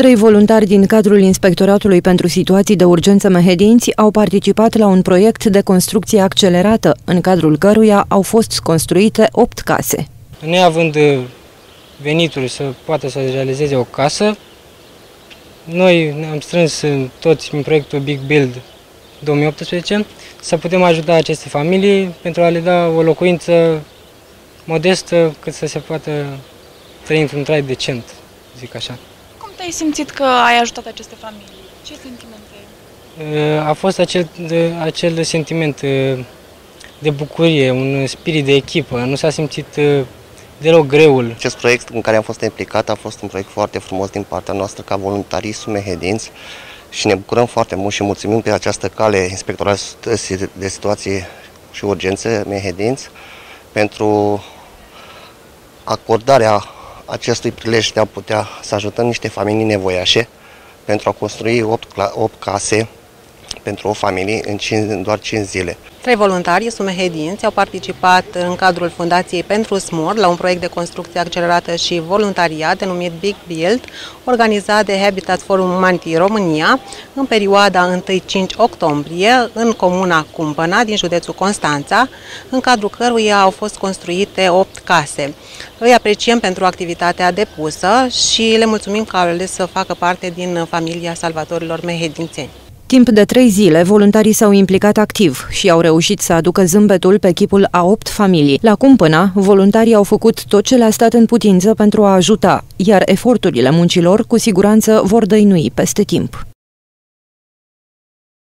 Trei voluntari din cadrul Inspectoratului pentru Situații de Urgență Mehedinți au participat la un proiect de construcție accelerată, în cadrul căruia au fost construite opt case. Neavând venituri să poată să realizeze o casă, noi ne-am strâns toți în proiectul Big Build 2018 să putem ajuta aceste familii pentru a le da o locuință modestă cât să se poată trăi într-un trai decent, zic așa. Cum te-ai simțit că ai ajutat aceste familii? Ce sentimente? A fost acel, acel sentiment de bucurie, un spirit de echipă. Nu s-a simțit deloc greul. Acest proiect în care am fost implicat a fost un proiect foarte frumos din partea noastră ca voluntarii sumehedinți și ne bucurăm foarte mult și mulțumim pe această cale Inspectorat de Situații și Urgențe Mehedinți pentru acordarea acestui prilej de a putea să ajutăm niște familii nevoiașe pentru a construi 8, 8 case pentru o familie în, 5, în doar 5 zile. Trei voluntari sumehedinți au participat în cadrul Fundației pentru SMOR la un proiect de construcție accelerată și voluntariat denumit Big Build, organizat de Habitat for Humanity România în perioada 1-5 octombrie în comuna Cumpăna din județul Constanța, în cadrul căruia au fost construite 8 case. Îi apreciem pentru activitatea depusă și le mulțumim că au ales să facă parte din familia salvatorilor mehedințeni. Timp de trei zile, voluntarii s-au implicat activ și au reușit să aducă zâmbetul pe chipul a opt familii. La Cumpăna, voluntarii au făcut tot ce le-a stat în putință pentru a ajuta, iar eforturile muncilor cu siguranță vor dăinui peste timp.